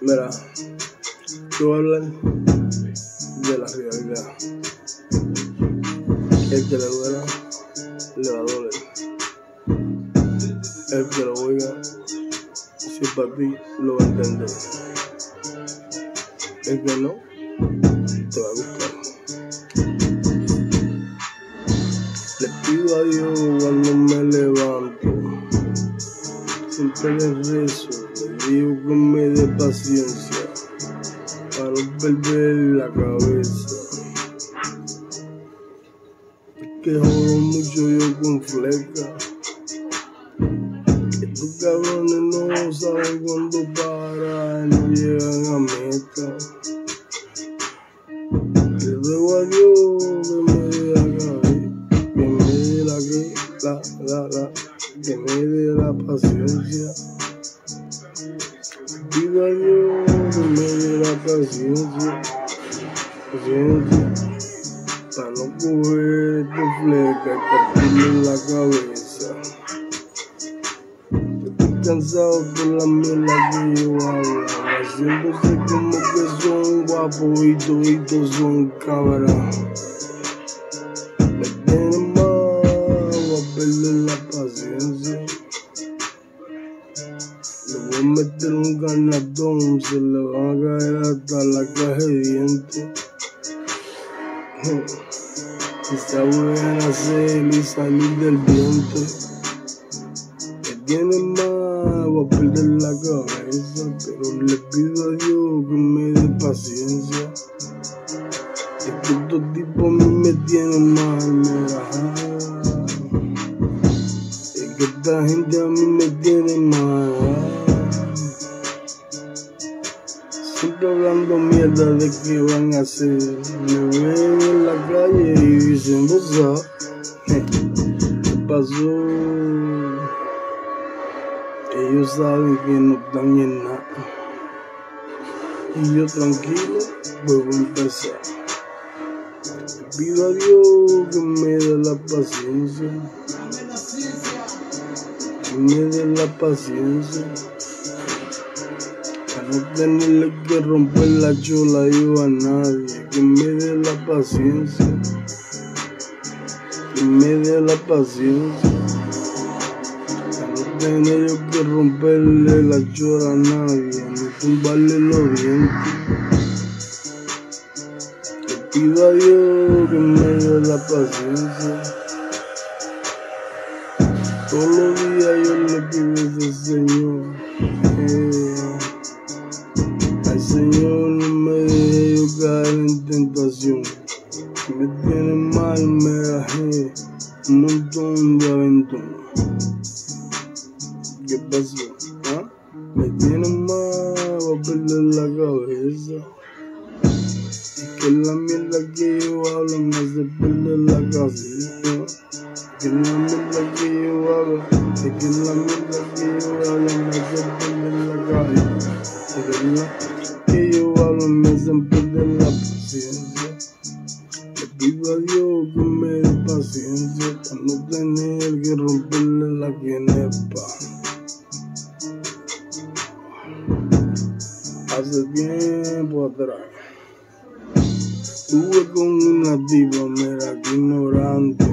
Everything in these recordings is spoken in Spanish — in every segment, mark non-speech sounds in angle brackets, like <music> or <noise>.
Te voy a hablar de la realidad. El que le duela, le va a doler. El que lo oiga, si es para ti, lo va a entender. El que no, te va a gustar. Le pido a Dios cuando me levanto. Siempre le rezo, le digo que me paciencia para no perder la cabeza. Es que jodo mucho yo con fleca. Estos cabrones no saben cuándo parar, no llegan a meta. Pido a Dios que me dé la paciencia, paciencia, para no coger esta fleca y partirme en la cabeza. Estoy cansado por la mierda que yo hablo, haciéndose como que son guapos y toditos son cabras. Me tienen mal, voy a perder la paciencia. Meter un ganadón, se le van a caer hasta la caja de dientes. Quizá voy a nacer y salir del vientre. Me tienen mal, voy a perder la cabeza, pero le pido a Dios que me dé paciencia. Que estos tipos a mí me tienen mal, mira. Es que esta gente a mí me tiene mal. Siempre hablando mierda de qué van a hacer. Me ven en la calle y dicen, vos sabes, ¿qué <laughs> pasó? Ellos saben que no están en nada. Y yo tranquilo, vuelvo a empezar. Pido a Dios que me dé la paciencia. Que me dé la paciencia. No tenerle que romper la chola yo a nadie. Que me dé la paciencia. Que me dé la paciencia. No tener yo que romperle la chola a nadie. Ni tumbarle los dientes. Le pido a Dios que me dé la paciencia. Todos los días yo le pido a ese Señor. Señor, no me deje yo caer en tentación. Me tiene mal, me dejé un montón de aventón. ¿Qué pasó? ¿Ah? Me tiene mal, voy a la cabeza. Es que la mierda que yo hablo me hace perder la cabeza. Que la mierda que yo hago, es que la mierda que yo hablo me hace perder la cabeza. Dé paciencia para no tener que romperle la quenepa. Hace tiempo atrás estuve con una tipa, mira, que ignorante,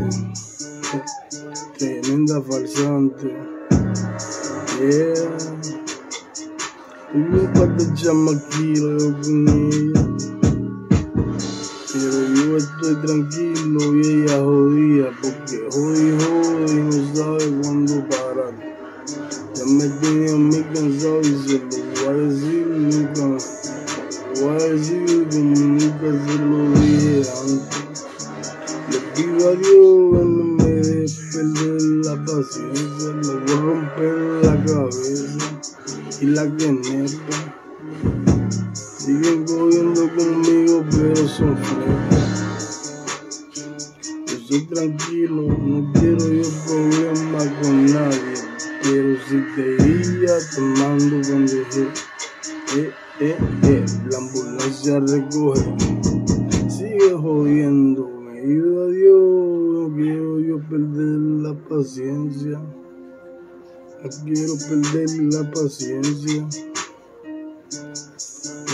tremenda farsante. Yeah. Tuve un par de chamaquitos con ella, estoy tranquilo y ella jodía, porque jodi, jodi, no sabe cuándo parar. Ya me tenía mí cansado y se lo voy a decir nunca. Voy a decir como nunca se lo dije antes. Le pido a Dios que no me deje perder la paciencia. Me voy a romper la cabeza y la quenepa. Siguen cogiendo conmigo, pero son flecas. Soy tranquilo, no quiero yo problemas con nadie. Pero si te iba tomando cuando dije, eh, eh, eh, la ambulancia recoge. Sigue jodiendo, me ayuda Dios, no quiero yo perder la paciencia. No quiero perder la paciencia.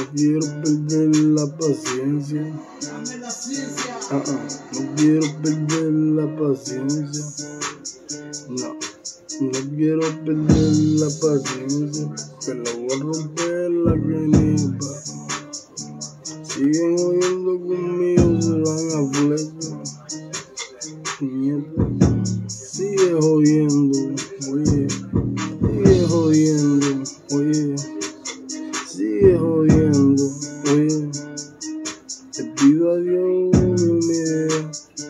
No quiero perder la paciencia. Ah, ah, No quiero perder la paciencia. No, no quiero perder la paciencia. Que la voy a romper la quenipa. Siguen oyendo conmigo, se van a flecha. Sigue jodiendo, oye,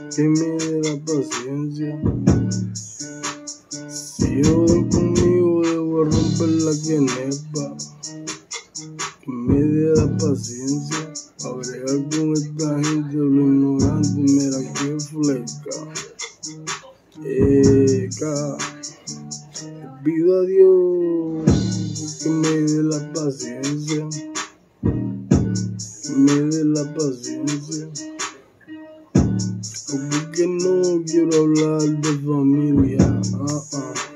que me dé la paciencia. Si joden conmigo, debo romper la quenepa. Que me dé la paciencia. A bregar con esta gente, lo ignorante, mira que fleca. Eca. Pido a Dios que me dé la paciencia. Que me dé la paciencia. Porque no quiero hablar de familia. Ah, ah.